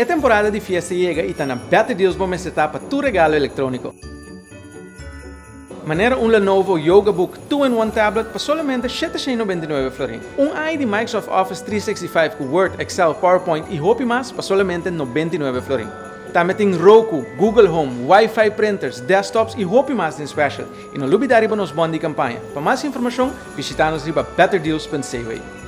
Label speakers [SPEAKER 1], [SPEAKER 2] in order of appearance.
[SPEAKER 1] É temporada de fiesta chega e está na Better Deals bom mês para tu regalo eletrônico. Maneira um Lenovo Yoga Book 2-in-1 tablet para somente 799 florins. Um AI de Microsoft Office 365 com Word, Excel, PowerPoint e Hopi mais para somente 99 florin. Tá Também tem Roku, Google Home, Wi-Fi printers, desktops e Hopi mais em special. E não olvide nos bons de campanha. Para mais informação, visite-nos em betterdeals.ca.